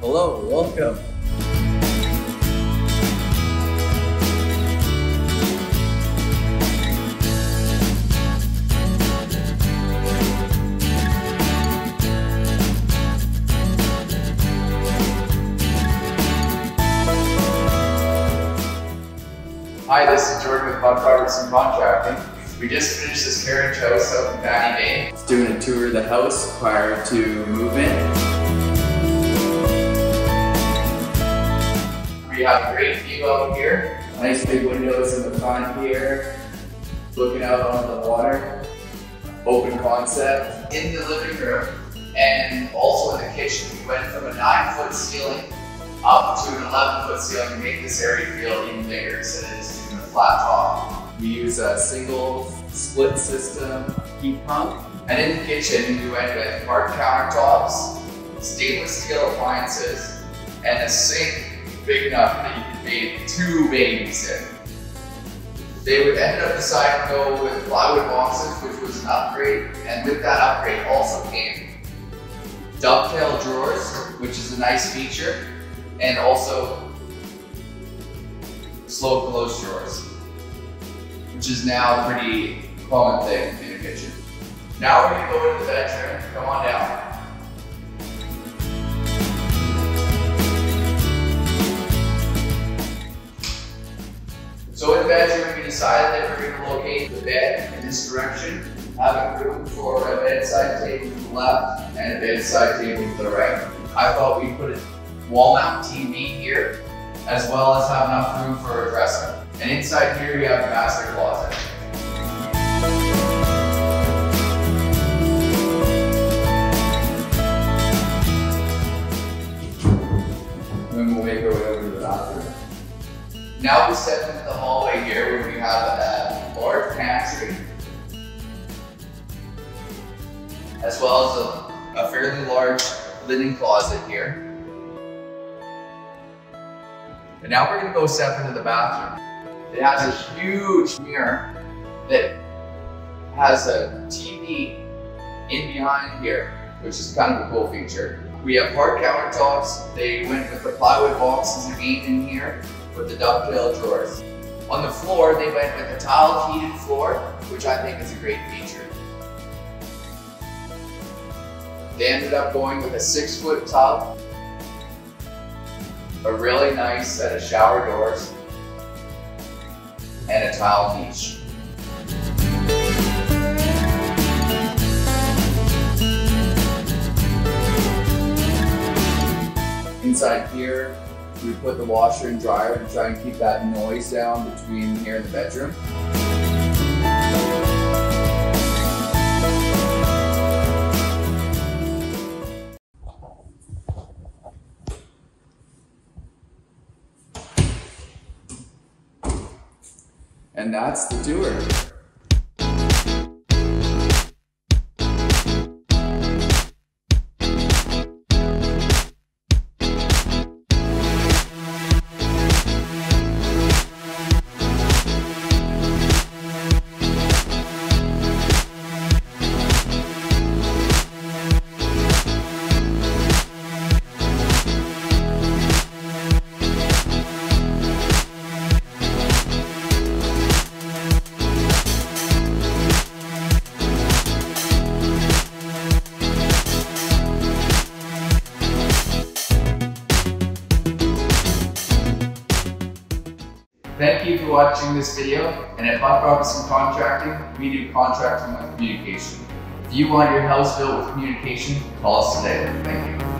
Hello, welcome. Hi, this is Jordan with Buck Robertson Contracting. We just finished this carriage house out in Batty Bay. It's doing a tour of the house prior to move-in. We have a great view out here. Nice big windows in the front here, looking out on the water. Open concept. In the living room and also in the kitchen, we went from a nine foot ceiling up to an 11 foot ceiling to make this area feel even bigger instead of just doing a flat top. We use a single split system heat pump. And in the kitchen, we went with hard countertops, stainless steel appliances, and a sink big enough that you could bathe two babies in. They would end up deciding to go with plywood boxes, which was an upgrade, and with that upgrade also came dovetail drawers, which is a nice feature, and also slow close drawers, which is now a pretty common thing in a kitchen. Now we're gonna go into the bedroom. Come on down. We decided that we're gonna locate the bed in this direction, having room for a bedside table to the left and a bedside table to the right. I thought we'd put a wall mount TV here, as well as have enough room for a dresser. And inside here, we have a master closet. As well as a, a fairly large linen closet here. And now we're gonna go step into the bathroom. It has a huge mirror that has a TV in behind here, which is kind of a cool feature. We have hard countertops. They went with the plywood boxes again in here with the dovetail drawers. On the floor, they went with a tile heated floor, which I think is a great feature. They ended up going with a six foot tub, a really nice set of shower doors, and a tile niche. Inside here, we put the washer and dryer to try and keep that noise down between here and the bedroom. And that's the tour. You for watching this video, and at Buck Robertson Contracting, we do contracting with communication. If you want your house built with communication, call us today. Thank you.